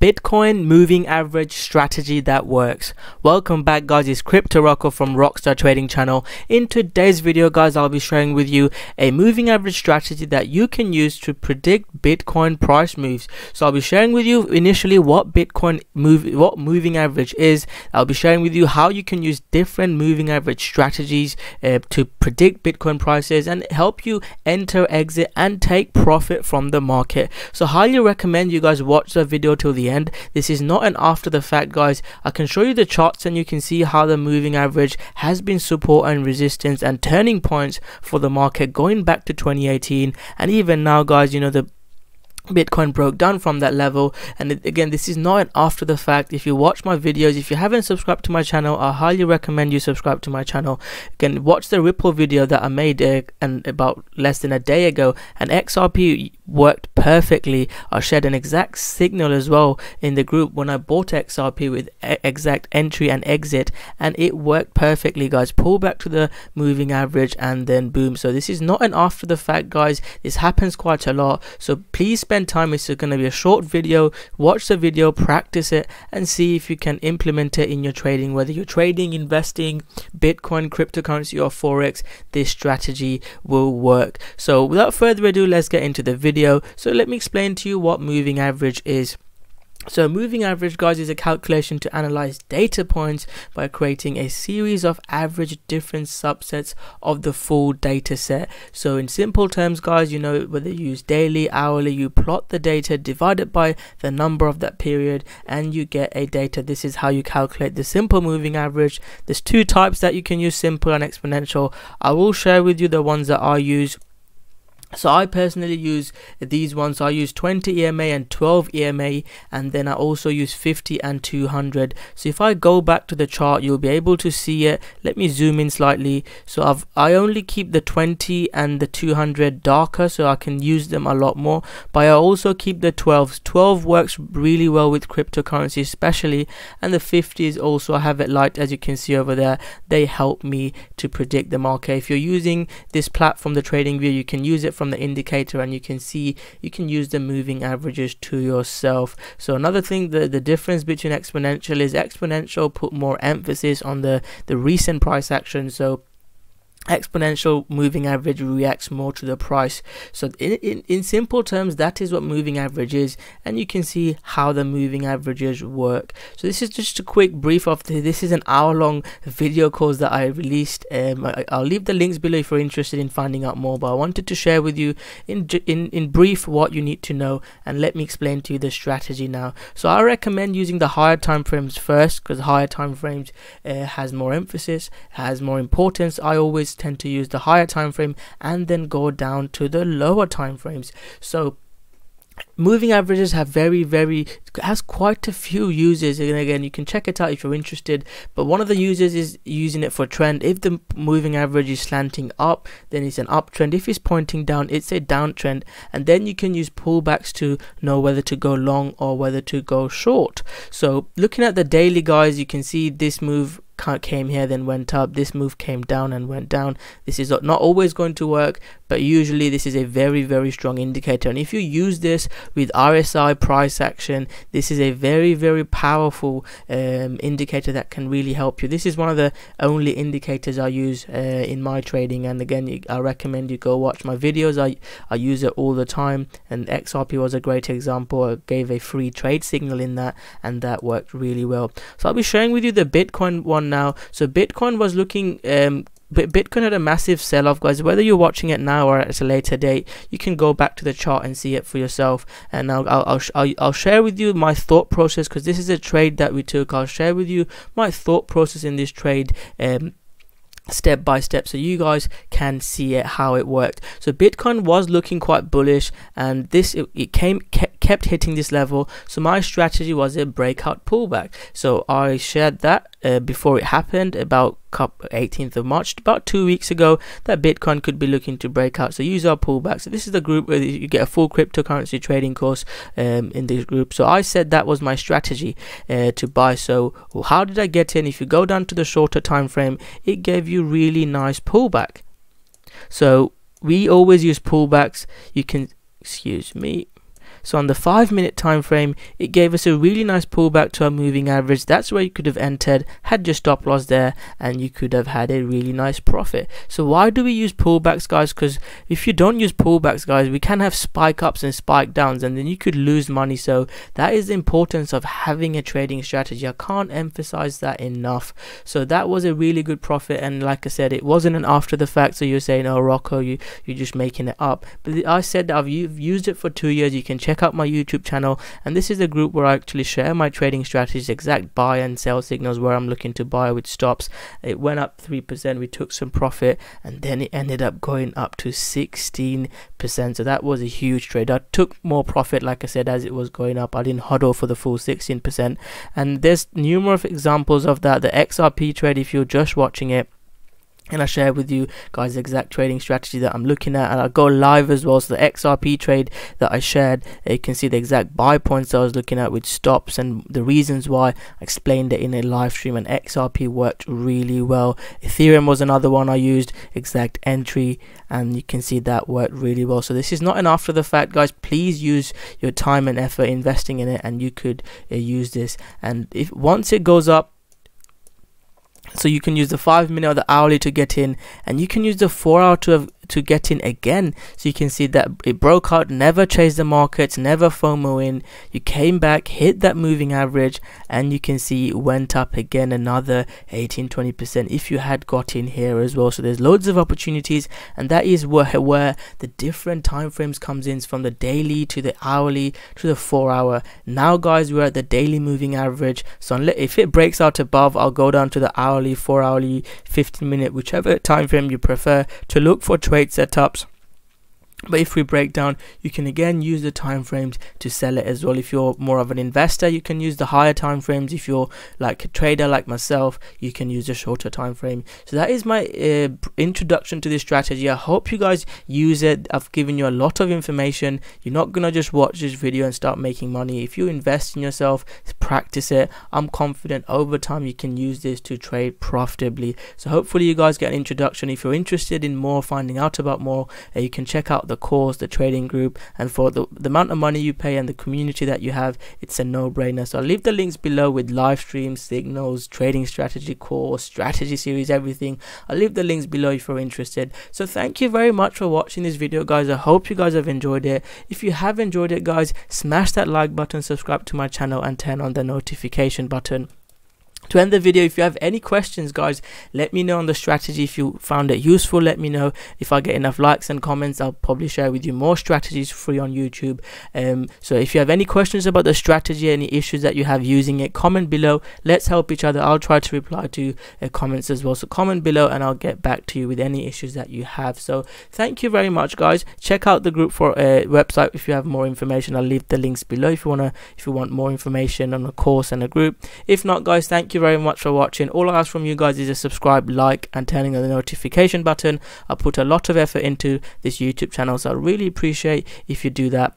Bitcoin moving average strategy that works. Welcome back guys, it's Crypto Rocko from Rockstar Trading Channel. In today's video guys, I'll be sharing with you a moving average strategy that you can use to predict Bitcoin price moves. So I'll be sharing with you initially what Bitcoin move what moving average is. I'll be sharing with you how you can use different moving average strategies uh, to predict Bitcoin prices and help you enter, exit and take profit from the market. So highly recommend you guys watch the video till the end. This is not an after the fact guys. I can show you the charts and you can see how the moving average has been support and resistance and turning points for the market going back to 2018 and even now guys you know the Bitcoin broke down from that level. And again this is not an after the fact. If you watch my videos if you haven't subscribed to my channel I highly recommend you subscribe to my channel. Again watch the Ripple video that I made uh, and about less than a day ago. And XRP worked perfectly. I shared an exact signal as well in the group when I bought XRP with exact entry and exit. And it worked perfectly guys. Pull back to the moving average and then boom. So this is not an after the fact guys. This happens quite a lot. So please spend spend time it's going to be a short video. Watch the video practice it and see if you can implement it in your trading. Whether you're trading investing bitcoin cryptocurrency or forex this strategy will work. So without further ado let's get into the video. So let me explain to you what moving average is so moving average guys is a calculation to analyze data points by creating a series of average different subsets of the full data set. So in simple terms guys, you know whether you use daily, hourly, you plot the data, divide it by the number of that period and you get a data. This is how you calculate the simple moving average. There's two types that you can use, simple and exponential. I will share with you the ones that I use so I personally use these ones. I use 20 EMA and 12 EMA, and then I also use 50 and 200. So if I go back to the chart, you'll be able to see it. Let me zoom in slightly. So I've I only keep the 20 and the 200 darker, so I can use them a lot more. But I also keep the 12s. 12 works really well with cryptocurrency, especially, and the 50s also I have it light, as you can see over there. They help me to predict the market. If you're using this platform, the TradingView, you can use it from the indicator and you can see you can use the moving averages to yourself. So another thing the the difference between exponential is exponential put more emphasis on the the recent price action. So exponential moving average reacts more to the price. So in, in, in simple terms that is what moving average is and you can see how the moving averages work. So this is just a quick brief of the, this is an hour long video course that i released. Um, I, will leave the links below if you're interested in finding out more but i wanted to share with you in, in in brief what you need to know and let me explain to you the strategy now. So i recommend using the higher time frames first because higher time frames uh, has more emphasis has more importance. I always tend to use the higher time frame and then go down to the lower time frames. So moving averages have very very has quite a few users. And again you can check it out if you're interested. But one of the users is using it for trend. If the moving average is slanting up then it's an uptrend. If it's pointing down it's a downtrend. And then you can use pullbacks to know whether to go long or whether to go short. So looking at the daily guys you can see this move came here then went up. This move came down and went down. This is not always going to work but usually this is a very very strong indicator. And if you use this with RSI price action this is a very very powerful um, indicator that can really help you. This is one of the only indicators I use uh, in my trading. And again I recommend you go watch my videos. I, I use it all the time. And XRP was a great example. I gave a free trade signal in that and that worked really well. So I'll be sharing with you the Bitcoin one now. So Bitcoin was looking um, Bitcoin had a massive sell off, guys. Whether you're watching it now or at a later date, you can go back to the chart and see it for yourself. And I'll, I'll, I'll, I'll share with you my thought process because this is a trade that we took. I'll share with you my thought process in this trade. Um, step by step so you guys can see it how it worked so bitcoin was looking quite bullish and this it, it came kept hitting this level. So my strategy was a breakout pullback. So i shared that uh, before it happened about 18th of March about two weeks ago that Bitcoin could be looking to break out. So use our pullback. So this is the group where you get a full cryptocurrency trading course um, in this group. So I said that was my strategy uh, to buy. So well, how did I get in? If you go down to the shorter time frame it gave you really nice pullback. So we always use pullbacks. You can excuse me so on the five minute time frame it gave us a really nice pullback to our moving average. That's where you could have entered had your stop loss there and you could have had a really nice profit. So why do we use pullbacks guys? Because if you don't use pullbacks guys we can have spike ups and spike downs and then you could lose money. So that is the importance of having a trading strategy. I can't emphasize that enough. So that was a really good profit and like i said it wasn't an after the fact so you're saying oh Rocko you you're just making it up. But i said that i've used it for two years. You can check out my youtube channel and this is a group where i actually share my trading strategies exact buy and sell signals where i'm looking to buy with stops. It went up three percent we took some profit and then it ended up going up to 16 percent. So that was a huge trade. I took more profit like i said as it was going up. I didn't hodl for the full 16 percent. And there's numerous examples of that. The xrp trade if you're just watching it and I share with you guys the exact trading strategy that I'm looking at. And I'll go live as well. So the XRP trade that I shared you can see the exact buy points I was looking at with stops and the reasons why. I explained it in a live stream and XRP worked really well. Ethereum was another one I used exact entry and you can see that worked really well. So this is not an after the fact guys. Please use your time and effort investing in it and you could uh, use this. And if once it goes up so you can use the 5 minute or the hourly to get in and you can use the 4 hour to have to get in again. So you can see that it broke out, never chased the markets, never FOMO in. You came back, hit that moving average, and you can see it went up again another 18 20% if you had got in here as well. So there's loads of opportunities, and that is where, where the different time frames comes in from the daily to the hourly to the four hour. Now, guys, we're at the daily moving average. So if it breaks out above, I'll go down to the hourly, four hourly, 15 minute, whichever time frame you prefer to look for trade setups but if we break down you can again use the time frames to sell it as well. If you're more of an investor you can use the higher time frames if you're like a trader like myself you can use a shorter time frame so that is my uh, introduction to this strategy. I hope you guys use it. I've given you a lot of information. You're not gonna just watch this video and start making money. If you invest in yourself practice it. I'm confident over time you can use this to trade profitably. So hopefully you guys get an introduction. If you're interested in more finding out about more uh, you can check out the course, the trading group, and for the, the amount of money you pay and the community that you have, it's a no-brainer. So I'll leave the links below with live streams, signals, trading strategy course, strategy series, everything. I'll leave the links below if you're interested. So thank you very much for watching this video, guys. I hope you guys have enjoyed it. If you have enjoyed it, guys, smash that like button, subscribe to my channel, and turn on the notification button to end the video. If you have any questions guys let me know on the strategy. If you found it useful let me know. If i get enough likes and comments i'll probably share with you more strategies free on youtube. Um so if you have any questions about the strategy any issues that you have using it comment below. Let's help each other. I'll try to reply to uh, comments as well. So comment below and i'll get back to you with any issues that you have. So thank you very much guys. Check out the group for a uh, website if you have more information. I'll leave the links below if you want to if you want more information on a course and a group. If not guys thank you you very much for watching. All I ask from you guys is a subscribe, like, and turning on the notification button. I put a lot of effort into this YouTube channel, so I really appreciate if you do that.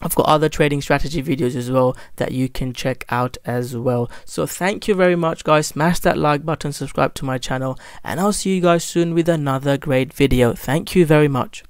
I've got other trading strategy videos as well that you can check out as well. So thank you very much guys. Smash that like button, subscribe to my channel, and I'll see you guys soon with another great video. Thank you very much.